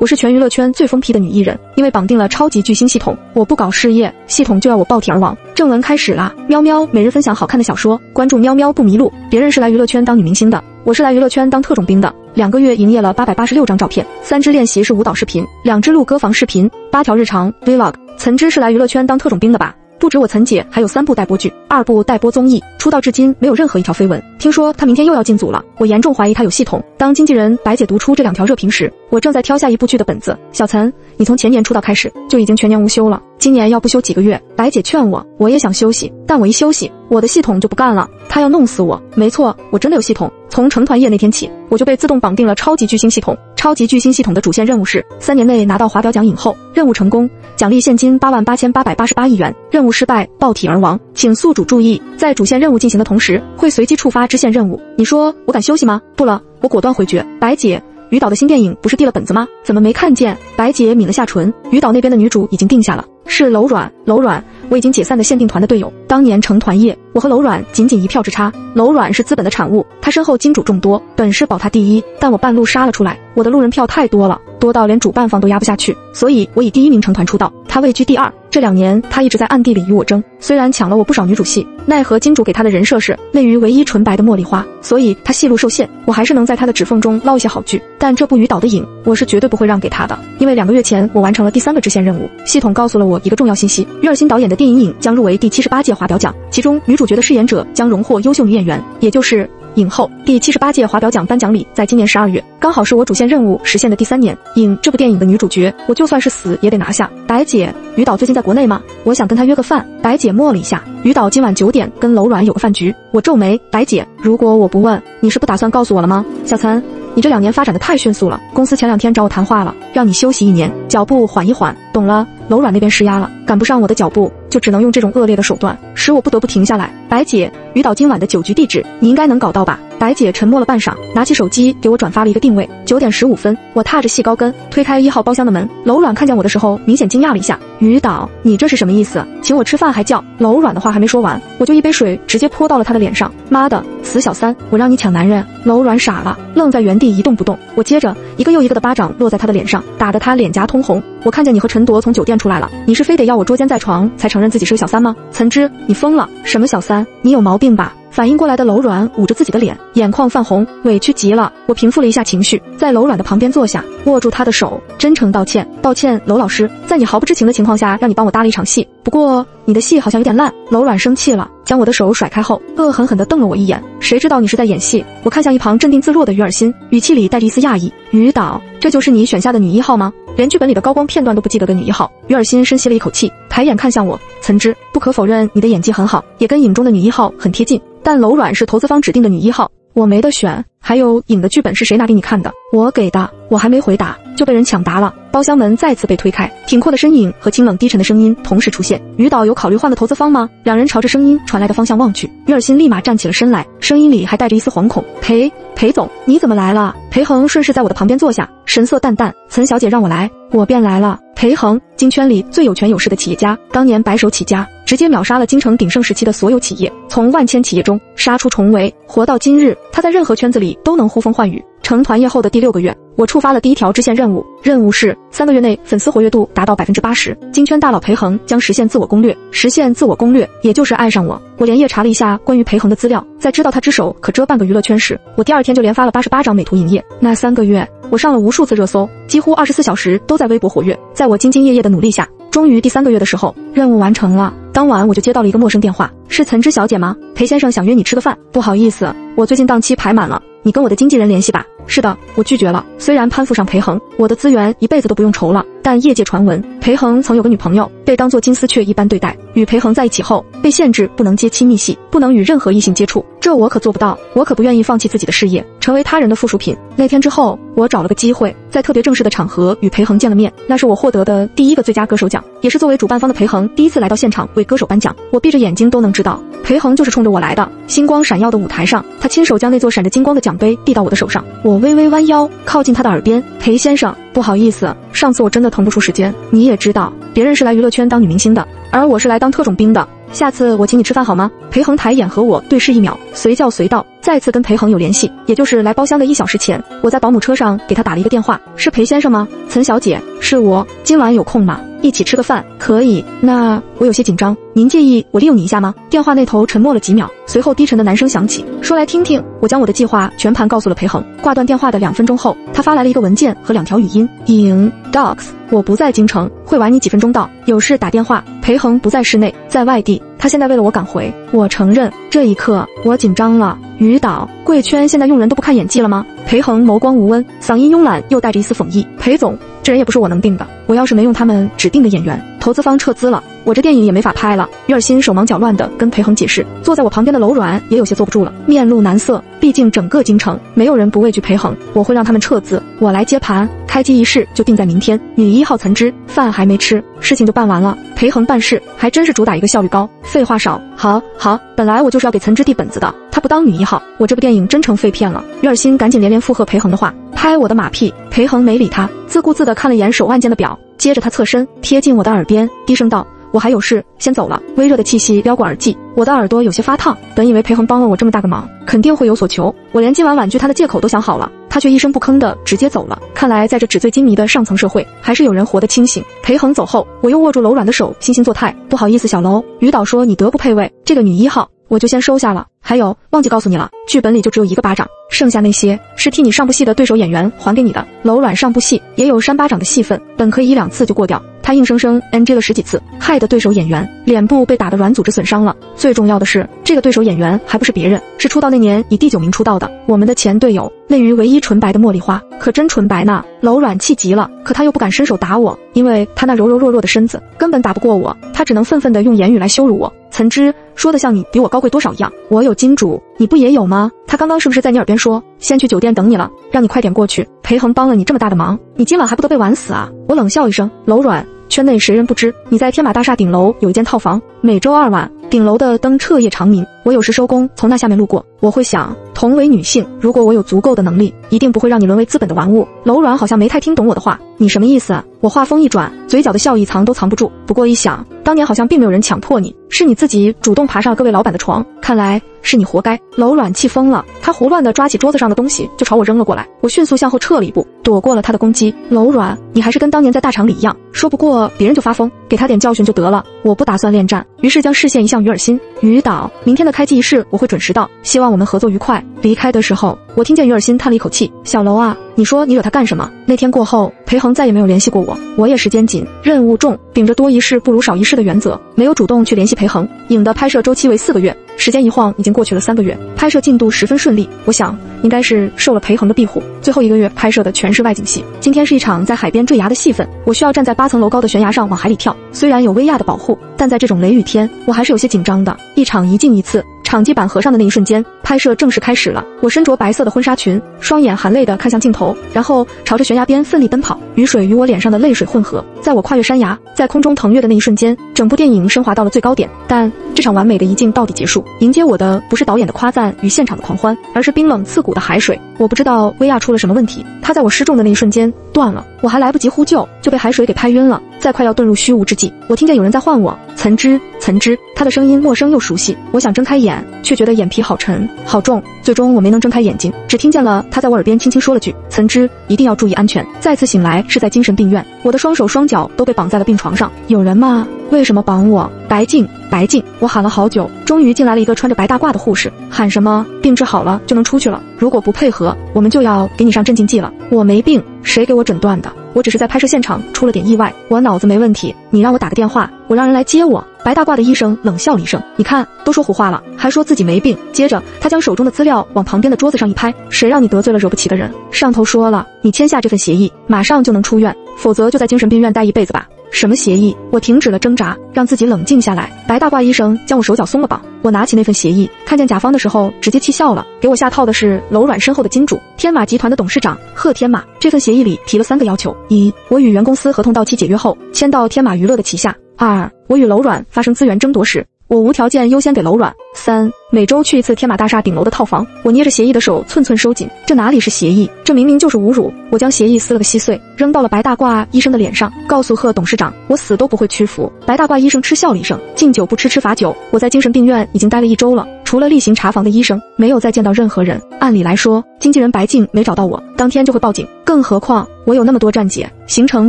我是全娱乐圈最疯批的女艺人，因为绑定了超级巨星系统，我不搞事业，系统就要我爆体而亡。正文开始啦！喵喵，每日分享好看的小说，关注喵喵不迷路。别人是来娱乐圈当女明星的，我是来娱乐圈当特种兵的。两个月营业了八百八十六张照片，三支练习是舞蹈视频，两支录歌房视频，八条日常 vlog。岑之是来娱乐圈当特种兵的吧？不止我岑姐，还有三部待播剧，二部待播综艺，出道至今没有任何一条绯闻。听说她明天又要进组了，我严重怀疑她有系统。当经纪人白姐读出这两条热评时，我正在挑下一部剧的本子。小岑，你从前年出道开始就已经全年无休了，今年要不休几个月？白姐劝我，我也想休息，但我一休息，我的系统就不干了，他要弄死我。没错，我真的有系统。从成团夜那天起，我就被自动绑定了超级巨星系统。超级巨星系统的主线任务是三年内拿到华表奖影后，任务成功，奖励现金八万八千八百八十八亿元；任务失败，爆体而亡。请宿主注意，在主线任务进行的同时，会随机触发支线任务。你说我敢休息吗？不了，我果断回绝。白姐。于导的新电影不是递了本子吗？怎么没看见？白姐抿了下唇。于导那边的女主已经定下了，是楼软。楼软，我已经解散的限定团的队友。当年成团夜，我和楼软仅仅一票之差。楼软是资本的产物，他身后金主众多，本是保他第一。但我半路杀了出来，我的路人票太多了，多到连主办方都压不下去，所以我以第一名成团出道，他位居第二。这两年他一直在暗地里与我争，虽然抢了我不少女主戏，奈何金主给他的人设是内娱唯一纯白的茉莉花，所以他戏路受限，我还是能在他的指缝中捞一些好剧。但这部于导的影，我是绝对不会让给他的，因为两个月前我完成了第三个支线任务，系统告诉了我一个重要信息：于尔新导演的电影影将入围第七十八届华表奖，其中女主角的饰演者将荣获优秀女演员，也就是影后。第七十八届华表奖颁奖礼在今年十二月，刚好是我主线任务实现的第三年。影这部电影的女主角，我就算是死也得拿下。白姐，于导最近在国内吗？我想跟他约个饭。白姐默了一下，于导今晚九点跟楼软有个饭局。我皱眉，白姐，如果我不问，你是不打算告诉我了吗？小岑，你这两年发展的太迅速了，公司前两天找我谈话了，让你休息一年，脚步缓一缓。懂了，楼软那边施压了，赶不上我的脚步，就只能用这种恶劣的手段，使我不得不停下来。白姐，于导今晚的酒局地址，你应该能搞到吧？白姐沉默了半晌，拿起手机给我转发了一个定位，九点十五分。我踏着细高跟推开一号包厢的门，楼软看见我的时候，明显惊讶了一下。于导，你这是什么意思？请我吃饭还叫？楼软的话还没说完，我就一杯水直接泼到了他的脸上。妈的，死小三，我让你抢男人！楼软傻了，愣在原地一动不动。我接着一个又一个的巴掌落在他的脸上，打得他脸颊通红。我看见你和陈铎从酒店出来了，你是非得要我捉奸在床才承认自己是个小三吗？岑之，你疯了？什么小三？你有毛病吧？反应过来的楼软捂着自己的脸，眼眶泛红，委屈极了。我平复了一下情绪，在楼软的旁边坐下，握住他的手，真诚道歉。抱歉，楼老师，在你毫不知情的情况下，让你帮我搭了一场戏。不过你的戏好像有点烂。楼软生气了，将我的手甩开后，恶狠狠地瞪了我一眼。谁知道你是在演戏？我看向一旁镇定自若的于尔欣，语气里带着一丝讶异。于导，这就是你选下的女一号吗？连剧本里的高光片段都不记得的女一号。于尔心深吸了一口气，抬眼看向我，岑之，不可否认你的演技很好，也跟影中的女一号很贴近。但楼软是投资方指定的女一号，我没得选。还有影的剧本是谁拿给你看的？我给的。我还没回答，就被人抢答了。包厢门再次被推开，挺阔的身影和清冷低沉的声音同时出现。于导有考虑换的投资方吗？两人朝着声音传来的方向望去，于尔心立马站起了身来，声音里还带着一丝惶恐。裴裴总，你怎么来了？裴恒顺势在我的旁边坐下，神色淡淡。岑小姐让我来，我便来了。裴恒，京圈里最有权有势的企业家，当年白手起家，直接秒杀了京城鼎盛时期的所有企业，从万千企业中杀出重围，活到今日，他在任何圈子里都能呼风唤雨。成团夜后的第六个月，我触发了第一条支线任务，任务是三个月内粉丝活跃度达到百分之八十，金圈大佬裴恒将实现自我攻略。实现自我攻略，也就是爱上我。我连夜查了一下关于裴恒的资料，在知道他只手可遮半个娱乐圈时，我第二天就连发了八十八张美图营业。那三个月，我上了无数次热搜，几乎二十四小时都在微博活跃。在我兢兢业业的努力下，终于第三个月的时候，任务完成了。当晚我就接到了一个陌生电话，是岑之小姐吗？裴先生想约你吃个饭，不好意思，我最近档期排满了，你跟我的经纪人联系吧。是的，我拒绝了。虽然攀附上裴恒，我的资源一辈子都不用愁了。但业界传闻，裴恒曾有个女朋友，被当做金丝雀一般对待。与裴恒在一起后，被限制不能接亲密戏，不能与任何异性接触。这我可做不到，我可不愿意放弃自己的事业，成为他人的附属品。那天之后，我找了个机会，在特别正式的场合与裴恒见了面。那是我获得的第一个最佳歌手奖，也是作为主办方的裴恒第一次来到现场为歌手颁奖。我闭着眼睛都能知道，裴恒就是冲着我来的。星光闪耀的舞台上，他亲手将那座闪着金光的奖杯递到我的手上。我微微弯腰，靠近他的耳边：“裴先生，不好意思，上次我真的腾不出时间。你也知道，别人是来娱乐圈当女明星的，而我是来当特种兵的。下次我请你吃饭好吗？裴恒抬眼和我对视一秒，随叫随到。再次跟裴恒有联系，也就是来包厢的一小时前，我在保姆车上给他打了一个电话。是裴先生吗？岑小姐，是我。今晚有空吗？一起吃个饭？可以。那我有些紧张，您介意我利用你一下吗？电话那头沉默了几秒，随后低沉的男声响起，说来听听。我将我的计划全盘告诉了裴恒。挂断电话的两分钟后，他发来了一个文件和两条语音。影 dogs，我不在京城，会晚你几分钟到，有事打电话。裴恒不在室内，在外地。他现在为了我赶回。我承认，这一刻我紧张了。于导，贵圈现在用人都不看演技了吗？裴恒眸光无温，嗓音慵懒又带着一丝讽意。裴总，这人也不是我能定的。我要是没用他们指定的演员，投资方撤资了，我这电影也没法拍了。于尔新手忙脚乱地跟裴恒解释。坐在我旁边的楼软也有些坐不住了，面露难色。毕竟整个京城没有人不畏惧裴恒，我会让他们撤资，我来接盘。开机仪式就定在明天。女一号岑之，饭还没吃，事情就办完了。裴恒办事还真是主打一个效率高，废话少。好，好，本来我就是要给岑之递本子的，不当女一号，我这部电影真成废片了。于尔心赶紧连连附和裴恒的话，拍我的马屁。裴恒没理他，自顾自地看了眼手腕间的表，接着他侧身贴近我的耳边，低声道。我还有事，先走了。微热的气息撩过耳际，我的耳朵有些发烫。本以为裴恒帮了我这么大个忙，肯定会有所求，我连今晚婉拒他的借口都想好了，他却一声不吭的直接走了。看来在这纸醉金迷的上层社会，还是有人活得清醒。裴恒走后，我又握住柔软的手，惺惺作态。不好意思，小楼，于导说你德不配位，这个女一号。我就先收下了。还有，忘记告诉你了，剧本里就只有一个巴掌，剩下那些是替你上部戏的对手演员还给你的。楼软上部戏也有扇巴掌的戏份，本可以一两次就过掉，他硬生生 NG 了十几次，害得对手演员脸部被打的软组织损伤了。最重要的是，这个对手演员还不是别人，是出道那年以第九名出道的我们的前队友，内娱唯一纯白的茉莉花，可真纯白呢。楼软气急了，可他又不敢伸手打我，因为他那柔柔弱弱的身子根本打不过我，他只能愤愤地用言语来羞辱我。岑之说的像你比我高贵多少一样，我有金主，你不也有吗？他刚刚是不是在你耳边说，先去酒店等你了，让你快点过去？裴恒帮了你这么大的忙，你今晚还不得被玩死啊？我冷笑一声，楼软。圈内谁人不知你在天马大厦顶楼有一间套房，每周二晚顶楼的灯彻夜长明。我有时收工从那下面路过，我会想，同为女性，如果我有足够的能力，一定不会让你沦为资本的玩物。楼软好像没太听懂我的话，你什么意思啊？我话锋一转，嘴角的笑意藏都藏不住。不过一想，当年好像并没有人强迫你，是你自己主动爬上了各位老板的床，看来是你活该。楼软气疯了，他胡乱的抓起桌子上的东西就朝我扔了过来，我迅速向后撤了一步，躲过了他的攻击。楼软，你还是跟当年在大厂里一样，说不过。别人就发疯，给他点教训就得了。我不打算恋战，于是将视线移向于尔心。于导，明天的开机仪式我会准时到，希望我们合作愉快。离开的时候，我听见于尔心叹了一口气：“小楼啊，你说你惹他干什么？”那天过后，裴恒再也没有联系过我。我也时间紧，任务重，秉着多一事不如少一事的原则，没有主动去联系裴恒。影的拍摄周期为四个月，时间一晃已经过去了三个月，拍摄进度十分顺利。我想应该是受了裴恒的庇护。最后一个月拍摄的全是外景戏，今天是一场在海边坠崖的戏份，我需要站在八层楼高的悬崖上往海里跳。虽然有薇娅的保护，但在这种雷雨天，我还是有些紧张的。一场一镜一次。场记板合上的那一瞬间，拍摄正式开始了。我身着白色的婚纱裙，双眼含泪地看向镜头，然后朝着悬崖边奋力奔跑。雨水与我脸上的泪水混合，在我跨越山崖，在空中腾跃的那一瞬间，整部电影升华到了最高点。但这场完美的一镜到底结束，迎接我的不是导演的夸赞与现场的狂欢，而是冰冷刺骨的海水。我不知道薇娅出了什么问题，她在我失重的那一瞬间断了，我还来不及呼救，就被海水给拍晕了。在快要遁入虚无之际，我听见有人在唤我，岑之，岑之。他的声音陌生又熟悉，我想睁开眼，却觉得眼皮好沉，好重。最终我没能睁开眼睛，只听见了他在我耳边轻轻说了句：“岑之，一定要注意安全。”再次醒来是在精神病院，我的双手双脚都被绑在了病床上。有人吗？为什么绑我？白静，白静！我喊了好久，终于进来了一个穿着白大褂的护士。喊什么？病治好了就能出去了。如果不配合，我们就要给你上镇静剂了。我没病，谁给我诊断的？我只是在拍摄现场出了点意外，我脑子没问题。你让我打个电话，我让人来接我。白大褂的医生冷笑了一声：“你看，都说胡话了，还说自己没病。”接着，他将手中的资料往旁边的桌子上一拍：“谁让你得罪了惹不起的人？上头说了，你签下这份协议，马上就能出院，否则就在精神病院待一辈子吧。”什么协议？我停止了挣扎，让自己冷静下来。白大褂医生将我手脚松了绑，我拿起那份协议，看见甲方的时候直接气笑了。给我下套的是楼软身后的金主天马集团的董事长贺天马。这份协议里提了三个要求：一，我与原公司合同到期解约后，签到天马娱乐的旗下；二，我与楼软发生资源争夺时。我无条件优先给楼软。三每周去一次天马大厦顶楼的套房。我捏着协议的手寸寸收紧，这哪里是协议，这明明就是侮辱。我将协议撕了个稀碎，扔到了白大褂医生的脸上，告诉贺董事长，我死都不会屈服。白大褂医生嗤笑了一声，敬酒不吃吃罚酒。我在精神病院已经待了一周了。除了例行查房的医生，没有再见到任何人。按理来说，经纪人白静没找到我，当天就会报警。更何况我有那么多站姐，行程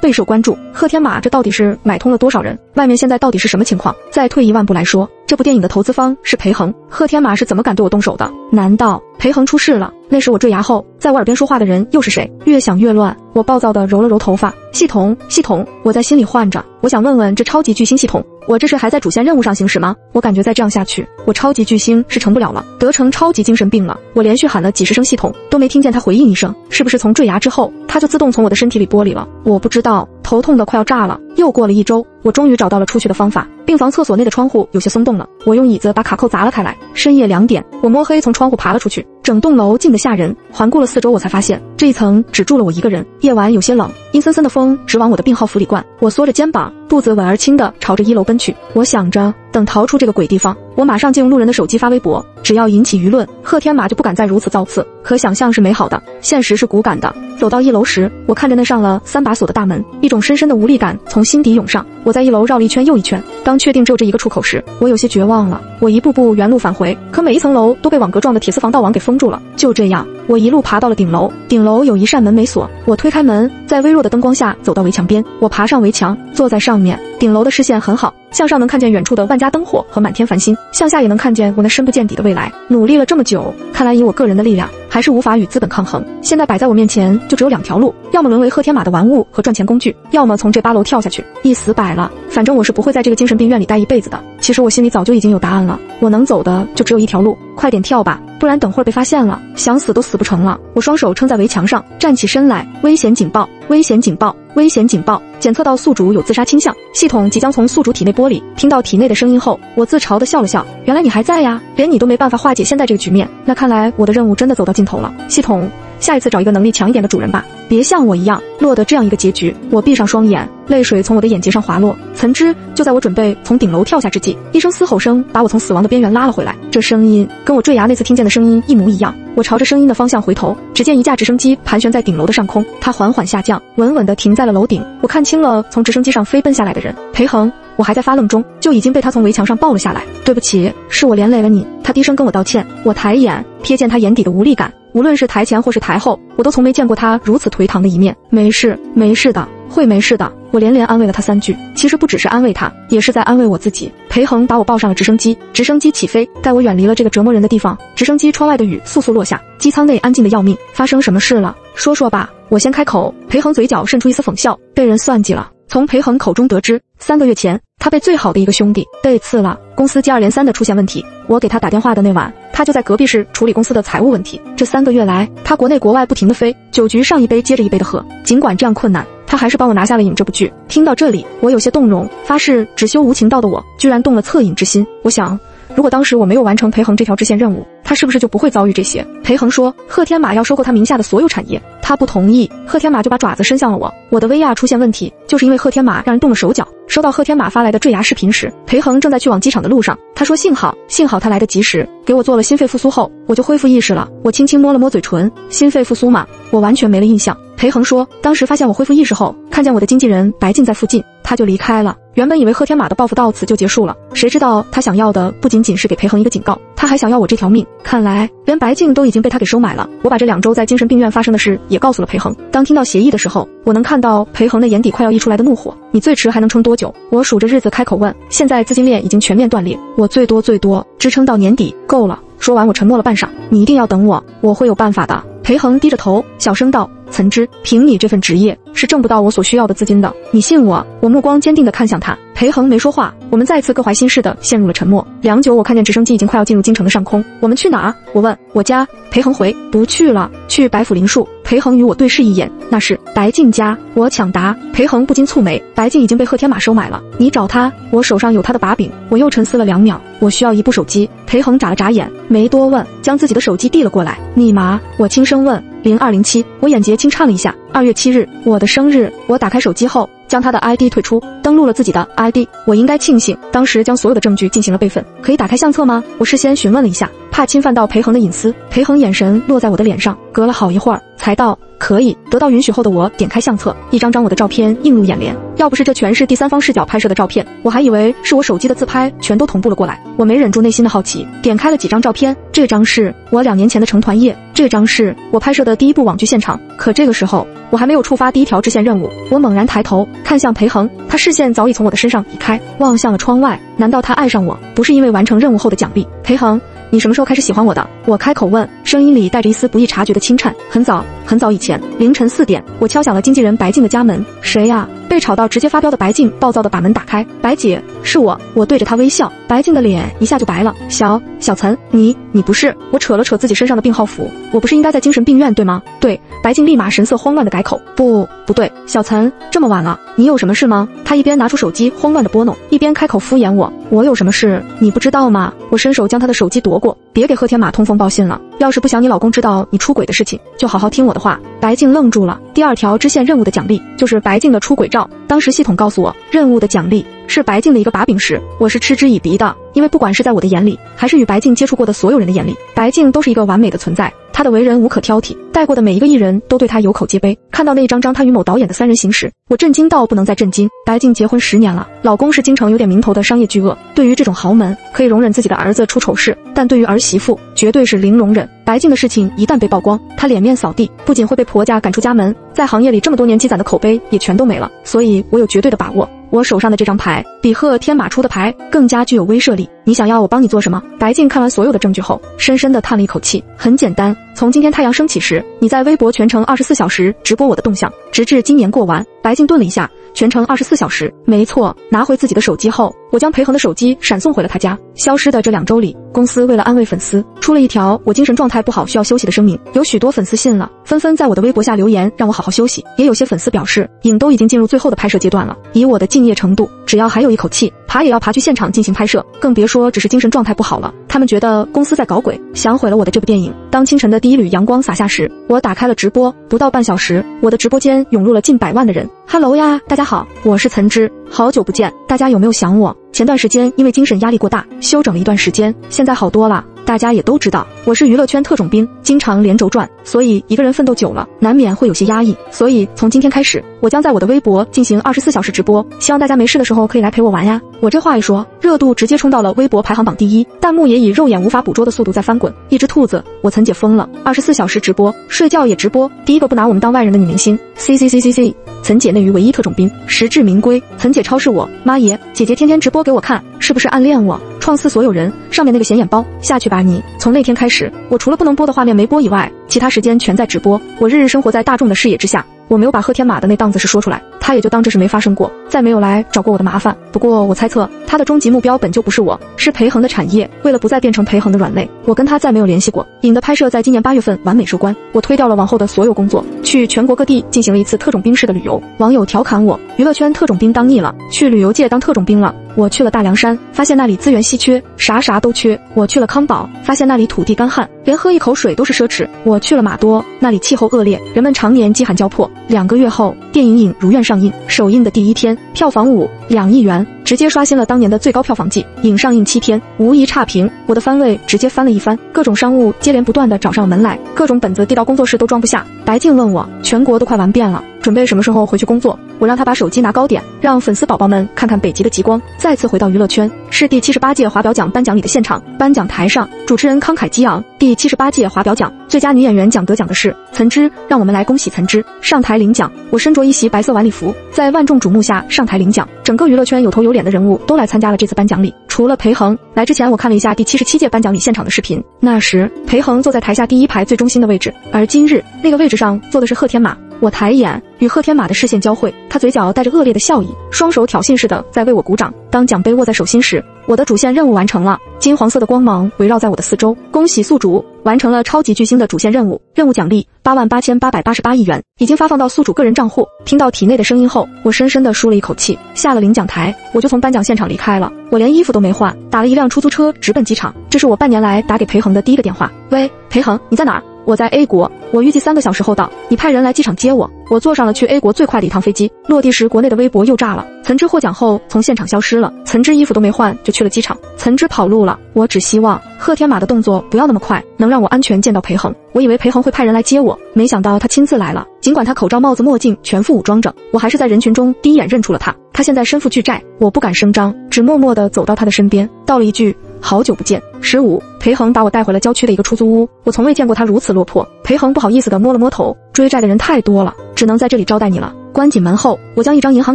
备受关注。贺天马这到底是买通了多少人？外面现在到底是什么情况？再退一万步来说，这部电影的投资方是裴恒，贺天马是怎么敢对我动手的？难道裴恒出事了？那时我坠崖后，在我耳边说话的人又是谁？越想越乱，我暴躁地揉了揉头发。系统，系统，我在心里唤着。我想问问这超级巨星系统。我这是还在主线任务上行驶吗？我感觉再这样下去，我超级巨星是成不了了，得成超级精神病了。我连续喊了几十声系统，都没听见他回应一声，是不是从坠崖之后，他就自动从我的身体里剥离了？我不知道，头痛的快要炸了。又过了一周，我终于找到了出去的方法。病房厕所内的窗户有些松动了，我用椅子把卡扣砸了开来。深夜两点，我摸黑从窗户爬了出去。整栋楼静得吓人，环顾了四周，我才发现这一层只住了我一个人。夜晚有些冷，阴森森的风直往我的病号服里灌。我缩着肩膀，步子稳而轻地朝着一楼奔去。我想着，等逃出这个鬼地方，我马上就用路人的手机发微博，只要引起舆论，贺天马就不敢再如此造次。可想象是美好的，现实是骨感的。走到一楼时，我看着那上了三把锁的大门，一种深深的无力感从心底涌上。我在一楼绕了一圈又一圈，当确定只有这一个出口时，我有些绝望了。我一步步原路返回，可每一层楼都被网格状的铁丝防盗网给封住了。就这样，我一路爬到了顶楼。顶楼有一扇门没锁，我推开门，在微弱的灯光下走到围墙边。我爬上围墙，坐在上面。顶楼的视线很好，向上能看见远处的万家灯火和满天繁星，向下也能看见我那深不见底的未来。努力了这么久，看来以我个人的力量，还是无法与资本抗衡。现在摆在我面前就只有两条路：要么沦为贺天马的玩物和赚钱工具，要么从这八楼跳下去。一死百了，反正我是不会在这个精神病院里待一辈子的。其实我心里早就已经有答案了，我能走的就只有一条路，快点跳吧，不然等会儿被发现了，想死都死不成了。我双手撑在围墙上，站起身来，危险警报，危险警报。危险警报！检测到宿主有自杀倾向，系统即将从宿主体内剥离。听到体内的声音后，我自嘲的笑了笑。原来你还在呀，连你都没办法化解现在这个局面，那看来我的任务真的走到尽头了。系统，下一次找一个能力强一点的主人吧，别像我一样落得这样一个结局。我闭上双眼，泪水从我的眼睫上滑落。岑之，就在我准备从顶楼跳下之际，一声嘶吼声把我从死亡的边缘拉了回来。这声音跟我坠崖那次听见的声音一模一样。我朝着声音的方向回头，只见一架直升机盘旋在顶楼的上空，它缓缓下降，稳稳地停在了楼顶。我看清了从直升机上飞奔下来的人，裴恒。我还在发愣中，就已经被他从围墙上抱了下来。对不起，是我连累了你。他低声跟我道歉。我抬眼瞥见他眼底的无力感，无论是台前或是台后，我都从没见过他如此颓唐的一面。没事，没事的，会没事的。我连连安慰了他三句，其实不只是安慰他，也是在安慰我自己。裴恒把我抱上了直升机，直升机起飞，带我远离了这个折磨人的地方。直升机窗外的雨簌簌落下，机舱内安静的要命。发生什么事了？说说吧。我先开口。裴恒嘴角渗出一丝讽笑，被人算计了。从裴恒口中得知，三个月前。他被最好的一个兄弟背刺了，公司接二连三的出现问题。我给他打电话的那晚，他就在隔壁室处理公司的财务问题。这三个月来，他国内国外不停的飞，酒局上一杯接着一杯的喝。尽管这样困难，他还是帮我拿下了瘾这部剧。听到这里，我有些动容，发誓只修无情道的我，居然动了恻隐之心。我想。如果当时我没有完成裴恒这条支线任务，他是不是就不会遭遇这些？裴恒说，贺天马要收购他名下的所有产业，他不同意，贺天马就把爪子伸向了我。我的威亚出现问题，就是因为贺天马让人动了手脚。收到贺天马发来的坠崖视频时，裴恒正在去往机场的路上。他说，幸好，幸好他来得及时，给我做了心肺复苏后，我就恢复意识了。我轻轻摸了摸嘴唇，心肺复苏嘛，我完全没了印象。裴恒说，当时发现我恢复意识后，看见我的经纪人白静在附近，他就离开了。原本以为贺天马的报复到此就结束了，谁知道他想要的不仅仅是给裴恒一个警告，他还想要我这条命。看来连白静都已经被他给收买了。我把这两周在精神病院发生的事也告诉了裴恒。当听到协议的时候，我能看到裴恒的眼底快要溢出来的怒火。你最迟还能撑多久？我数着日子开口问。现在资金链已经全面断裂，我最多最多支撑到年底，够了。说完，我沉默了半晌。你一定要等我，我会有办法的。裴恒低着头，小声道。岑之，凭你这份职业是挣不到我所需要的资金的，你信我。我目光坚定地看向他，裴恒没说话，我们再次各怀心事的陷入了沉默。良久，我看见直升机已经快要进入京城的上空，我们去哪儿？我问。我家。裴恒回，不去了，去白府林树。裴恒与我对视一眼，那是白静家。我抢答，裴恒不禁蹙眉，白静已经被贺天马收买了，你找他，我手上有他的把柄。我又沉思了两秒，我需要一部手机。裴恒眨了眨眼，没多问，将自己的手机递了过来。密码？我轻声问。零二零七，我眼睫轻颤了一下。二月七日，我的生日。我打开手机后，将他的 ID 退出，登录了自己的 ID。我应该庆幸当时将所有的证据进行了备份。可以打开相册吗？我事先询问了一下，怕侵犯到裴恒的隐私。裴恒眼神落在我的脸上，隔了好一会儿才道。可以得到允许后的我点开相册，一张张我的照片映入眼帘。要不是这全是第三方视角拍摄的照片，我还以为是我手机的自拍全都同步了过来。我没忍住内心的好奇，点开了几张照片。这张是我两年前的成团夜，这张是我拍摄的第一部网剧现场。可这个时候，我还没有触发第一条支线任务。我猛然抬头看向裴恒，他视线早已从我的身上移开，望向了窗外。难道他爱上我，不是因为完成任务后的奖励？裴恒。你什么时候开始喜欢我的？我开口问，声音里带着一丝不易察觉的轻颤。很早很早以前，凌晨四点，我敲响了经纪人白静的家门。谁呀？被吵到直接发飙的白静暴躁的把门打开。白姐，是我。我对着她微笑。白静的脸一下就白了。小小岑，你你不是？我扯了扯自己身上的病号服。我不是应该在精神病院对吗？对。白静立马神色慌乱的改口。不不对，小岑，这么晚了，你有什么事吗？她一边拿出手机慌乱的拨弄，一边开口敷衍我。我有什么事？你不知道吗？我伸手将她的手机夺。过，别给贺天马通风报信了。要是不想你老公知道你出轨的事情，就好好听我的话。白静愣住了。第二条支线任务的奖励就是白静的出轨照。当时系统告诉我，任务的奖励是白静的一个把柄时，我是嗤之以鼻的。因为不管是在我的眼里，还是与白静接触过的所有人的眼里，白静都是一个完美的存在。他的为人无可挑剔，带过的每一个艺人都对他有口皆碑。看到那一张张他与某导演的三人行时，我震惊到不能再震惊。白静结婚十年了，老公是京城有点名头的商业巨鳄。对于这种豪门，可以容忍自己的儿子出丑事，但对于儿媳妇，绝对是零容忍。白静的事情一旦被曝光，她脸面扫地，不仅会被婆家赶出家门，在行业里这么多年积攒的口碑也全都没了。所以我有绝对的把握。我手上的这张牌比贺天马出的牌更加具有威慑力。你想要我帮你做什么？白静看完所有的证据后，深深的叹了一口气。很简单，从今天太阳升起时，你在微博全程二十四小时直播我的动向，直至今年过完。白静顿了一下，全程二十四小时，没错。拿回自己的手机后，我将裴恒的手机闪送回了他家。消失的这两周里，公司为了安慰粉丝，出了一条我精神状态不好需要休息的声明。有许多粉丝信了，纷纷在我的微博下留言，让我好好休息。也有些粉丝表示，影都已经进入最后的拍摄阶段了，以我的敬业程度，只要还有一口气，爬也要爬去现场进行拍摄，更别说只是精神状态不好了。他们觉得公司在搞鬼，想毁了我的这部电影。当清晨的第一缕阳光洒下时，我打开了直播，不到半小时，我的直播间涌入了近百万的人。Hello 呀，大家好，我是岑之，好久不见，大家有没有想我？前段时间因为精神压力过大，休整了一段时间，现在好多了。大家也都知道，我是娱乐圈特种兵，经常连轴转，所以一个人奋斗久了，难免会有些压抑。所以从今天开始，我将在我的微博进行二十四小时直播，希望大家没事的时候可以来陪我玩呀。我这话一说，热度直接冲到了微博排行榜第一，弹幕也以肉眼无法捕捉的速度在翻滚。一只兔子，我岑姐疯了，二十四小时直播，睡觉也直播，第一个不拿我们当外人的女明星。C C C C C，岑姐内娱唯一特种兵，实至名归。岑姐超是我妈耶，姐姐天天直播给我看，是不是暗恋我？创思所有人，上面那个显眼包下去吧你！从那天开始，我除了不能播的画面没播以外，其他时间全在直播。我日日生活在大众的视野之下。我没有把贺天马的那档子事说出来，他也就当这是没发生过，再没有来找过我的麻烦。不过我猜测他的终极目标本就不是我，是裴恒的产业。为了不再变成裴恒的软肋，我跟他再没有联系过。影的拍摄在今年八月份完美收官，我推掉了往后的所有工作，去全国各地进行了一次特种兵式的旅游。网友调侃我，娱乐圈特种兵当腻了，去旅游界当特种兵了。我去了大凉山，发现那里资源稀缺，啥啥都缺。我去了康保，发现那里土地干旱，连喝一口水都是奢侈。我去了马多，那里气候恶劣，人们常年饥寒交迫。两个月后，电影《影》如愿上映，首映的第一天，票房五两亿元，直接刷新了当年的最高票房纪。影上映七天，无一差评，我的番位直接翻了一番，各种商务接连不断的找上门来，各种本子递到工作室都装不下。白静问我，全国都快玩遍了，准备什么时候回去工作？我让他把手机拿高点，让粉丝宝宝们看看北极的极光。再次回到娱乐圈，是第七十八届华表奖颁奖礼的现场，颁奖台上，主持人慷慨激昂。第七十八届华表奖最佳女演员奖得奖的是岑之，让我们来恭喜岑之上台领奖。我身着一袭白色晚礼服，在万众瞩目下上台领奖。整个娱乐圈有头有脸的人物都来参加了这次颁奖礼，除了裴恒。来之前我看了一下第七十七届颁奖礼现场的视频，那时裴恒坐在台下第一排最中心的位置，而今日那个位置上坐的是贺天马。我抬眼与贺天马的视线交汇，他嘴角带着恶劣的笑意，双手挑衅似的在为我鼓掌。当奖杯握在手心时，我的主线任务完成了，金黄色的光芒围绕在我的四周。恭喜宿主完成了超级巨星的主线任务，任务奖励八万八千八百八十八亿元，已经发放到宿主个人账户。听到体内的声音后，我深深的舒了一口气。下了领奖台，我就从颁奖现场离开了。我连衣服都没换，打了一辆出租车直奔机场。这是我半年来打给裴恒的第一个电话。喂，裴恒，你在哪儿？我在 A 国，我预计三个小时后到。你派人来机场接我。我坐上了去 A 国最快的一趟飞机。落地时，国内的微博又炸了。岑之获奖后从现场消失了。岑之衣服都没换就去了机场。岑之跑路了。我只希望贺天马的动作不要那么快，能让我安全见到裴恒。我以为裴恒会派人来接我，没想到他亲自来了。尽管他口罩、帽子、墨镜全副武装着，我还是在人群中第一眼认出了他。他现在身负巨债，我不敢声张，只默默地走到他的身边，道了一句。好久不见，十五。裴恒把我带回了郊区的一个出租屋，我从未见过他如此落魄。裴恒不好意思的摸了摸头，追债的人太多了，只能在这里招待你了。关紧门后，我将一张银行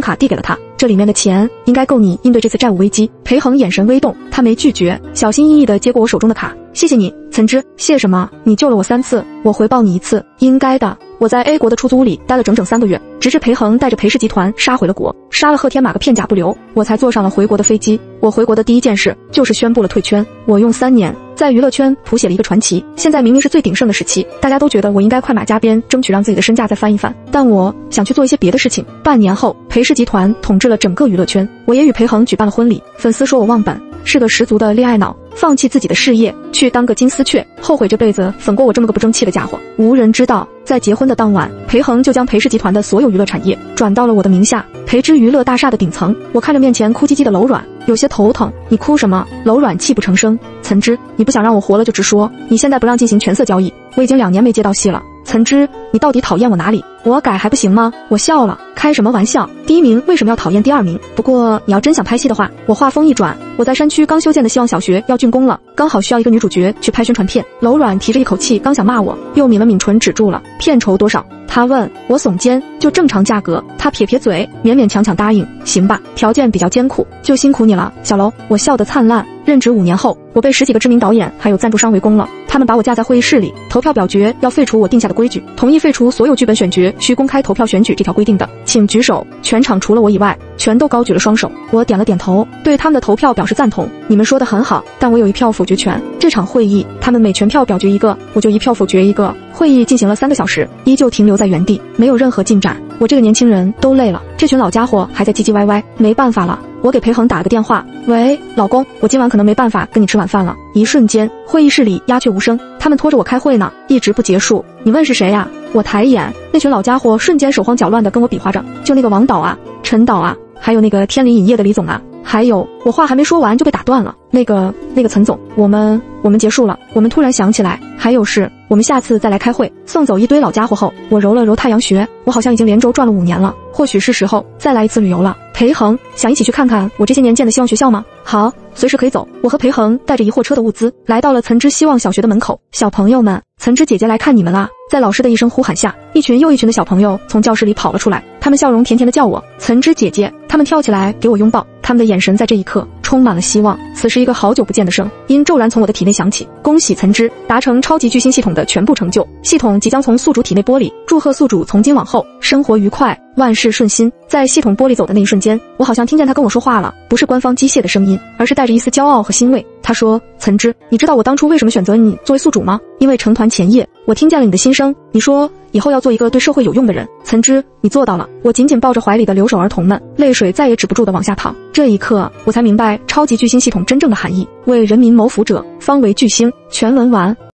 卡递给了他，这里面的钱应该够你应对这次债务危机。裴恒眼神微动，他没拒绝，小心翼翼的接过我手中的卡。谢谢你，岑之。谢什么？你救了我三次，我回报你一次，应该的。我在 A 国的出租屋里待了整整三个月，直至裴恒带着裴氏集团杀回了国，杀了贺天马个片甲不留，我才坐上了回国的飞机。我回国的第一件事就是宣布了退圈。我用三年在娱乐圈谱写了一个传奇，现在明明是最鼎盛的时期，大家都觉得我应该快马加鞭，争取让自己的身价再翻一番。但我想去做一些别的事情。半年后，裴氏集团统治了整个娱乐圈，我也与裴恒举办了婚礼。粉丝说我忘本。是个十足的恋爱脑，放弃自己的事业去当个金丝雀，后悔这辈子粉过我这么个不争气的家伙。无人知道，在结婚的当晚，裴恒就将裴氏集团的所有娱乐产业转到了我的名下，裴之娱乐大厦的顶层。我看着面前哭唧唧的楼软，有些头疼。你哭什么？楼软泣不成声。岑之，你不想让我活了就直说。你现在不让进行权色交易，我已经两年没接到戏了。岑之，你到底讨厌我哪里？我改还不行吗？我笑了，开什么玩笑？第一名为什么要讨厌第二名？不过你要真想拍戏的话，我话锋一转，我在山区刚修建的希望小学要竣工了，刚好需要一个女主角去拍宣传片。楼软提着一口气，刚想骂我，又抿了抿唇，止住了。片酬多少？他问我耸肩，就正常价格。他撇撇嘴，勉勉强强答应，行吧，条件比较艰苦，就辛苦你了，小楼。我笑得灿烂。任职五年后，我被十几个知名导演还有赞助商围攻了。他们把我架在会议室里，投票表决要废除我定下的规矩，同意废除所有剧本选角需公开投票选举这条规定的，请举手。全场除了我以外，全都高举了双手。我点了点头，对他们的投票表示赞同。你们说的很好，但我有一票否决权。这场会议，他们每全票表决一个，我就一票否决一个。会议进行了三个小时，依旧停留在原地，没有任何进展。我这个年轻人都累了，这群老家伙还在唧唧歪歪，没办法了。我给裴恒打了个电话，喂，老公，我今晚可能没办法跟你吃晚饭了。一瞬间，会议室里鸦雀无声，他们拖着我开会呢，一直不结束。你问是谁呀？我抬眼，那群老家伙瞬间手慌脚乱的跟我比划着，就那个王导啊，陈导啊，还有那个天林影业的李总啊，还有我话还没说完就被打断了。那个那个岑总，我们我们结束了。我们突然想起来还有事，我们下次再来开会。送走一堆老家伙后，我揉了揉太阳穴，我好像已经连轴转了五年了，或许是时候再来一次旅游了。裴恒，想一起去看看我这些年建的希望学校吗？好，随时可以走。我和裴恒带着一货车的物资来到了岑之希望小学的门口。小朋友们，岑之姐姐来看你们啦！在老师的一声呼喊下，一群又一群的小朋友从教室里跑了出来，他们笑容甜甜的叫我岑之姐姐。他们跳起来给我拥抱，他们的眼神在这一刻充满了希望。此时，一个好久不见的声音骤然从我的体内响起：“恭喜岑之达成超级巨星系统的全部成就，系统即将从宿主体内剥离，祝贺宿主从今往后生活愉快，万事顺心。”在系统剥离走的那一瞬间，我好像听见他跟我说话了，不是官方机械的声音，而是带着一丝骄傲和欣慰。他说：“岑之，你知道我当初为什么选择你作为宿主吗？因为成团前夜，我听见了你的心声。你说以后要做一个对社会有用的人。岑之，你做到了。”我紧紧抱着怀里的留守儿童们，泪水再也止不住的往下淌。这一刻，我才明白超级巨星系统真正的含义：为人民谋福者，方为巨星。全文完。